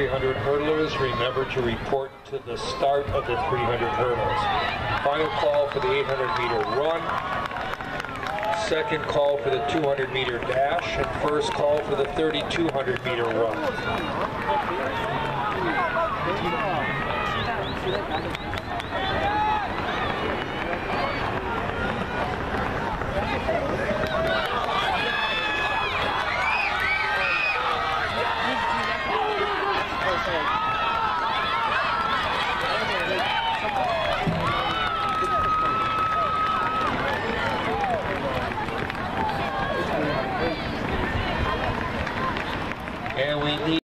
300 hurdlers, remember to report to the start of the 300 hurdles. Final call for the 800 meter run, second call for the 200 meter dash, and first call for the 3200 meter run. And we need